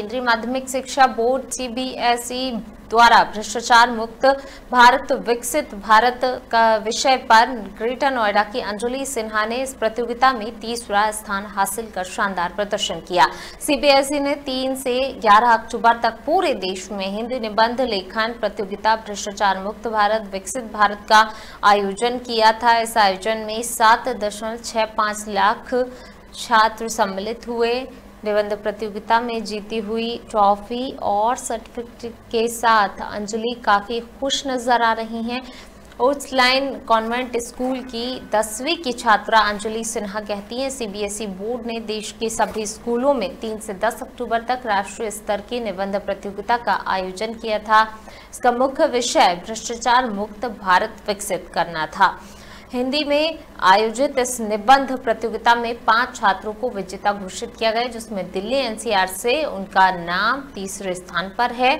केंद्रीय माध्यमिक शिक्षा बोर्ड सीबीएसई द्वारा भ्रष्टाचार मुक्त भारत, विकसित भारत का विषय पर ग्रेटर नोएडा की अंजलि सिन्हा ने इस प्रतियोगिता में तीसरा स्थान हासिल कर शानदार प्रदर्शन किया। सीबीएसई ने 3 से 11 अक्टूबर तक पूरे देश में हिंदी निबंध लेखन प्रतियोगिता भ्रष्टाचार मुक्त भारत, विकसित भारत का आयोजन किया था। इस आयोजन में सात लाख छात्र सम्मिलित हुए। निबंध प्रतियोगिता में जीती हुई ट्रॉफी और सर्टिफिकेट के साथ अंजलि काफ़ी खुश नज़र आ रही हैं। लाइन कॉन्वेंट स्कूल की दसवीं की छात्रा अंजलि सिन्हा कहती हैं सीबीएसई बोर्ड ने देश के सभी स्कूलों में 3 से 10 अक्टूबर तक राष्ट्रीय स्तर की निबंध प्रतियोगिता का आयोजन किया था। इसका मुख्य विषय भ्रष्टाचार मुक्त भारत विकसित करना था। हिंदी में आयोजित इस निबंध प्रतियोगिता में पाँच छात्रों को विजेता घोषित किया गया, जिसमें दिल्ली एनसीआर से उनका नाम तीसरे स्थान पर है।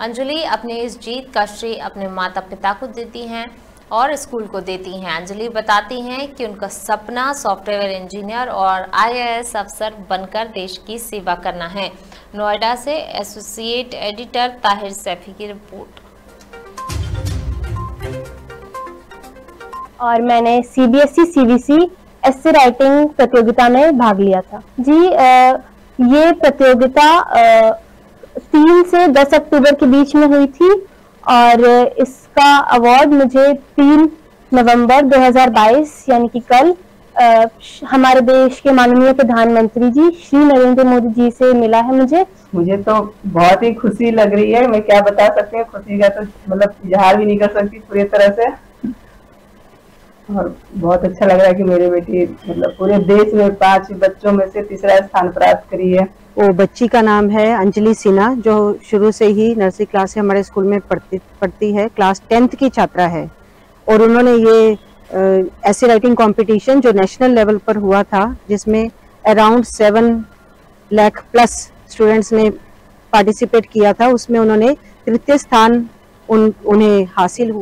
अंजलि अपने इस जीत का श्रेय अपने माता पिता को देती हैं और स्कूल को देती हैं। अंजलि बताती हैं कि उनका सपना सॉफ्टवेयर इंजीनियर और आईएएस अफसर बनकर देश की सेवा करना है। नोएडा से एसोसिएट एडिटर ताहिर सैफी की रिपोर्ट। और मैंने CBSE CBC S C writing प्रतियोगिता में भाग लिया था। जी आ, ये प्रतियोगिता तीन से दस अक्टूबर के बीच में हुई थी और इसका अवार्ड मुझे तीन नवंबर 2022 यानी कि कल आ, हमारे देश के माननीय प्रधानमंत्री जी श्री नरेंद्र मोदी जी से मिला है मुझे। मुझे तो बहुत ही खुशी लग रही है। मैं क्या बता सकती हूँ? खुशी का तो मतलब इजहार भी नहीं कर सकती पूरी तरह से। और बहुत अच्छा लग रहा है कि मेरी बेटी मतलब पूरे देश में पाँच बच्चों में से तीसरा स्थान प्राप्त करी है। वो बच्ची का नाम है अंजलि सिन्हा, जो शुरू से ही नर्सरी क्लास से हमारे स्कूल में पढ़ती पढ़ती है। क्लास टेंथ की छात्रा है। और उन्होंने ये ऐसे राइटिंग कंपटीशन जो नेशनल लेवल पर हुआ था, जिसमें around seven lakh plus students ने पार्टिसिपेट किया था, उसमें उन्होंने तृतीय स्थान उन, उन्हें हासिल हुआ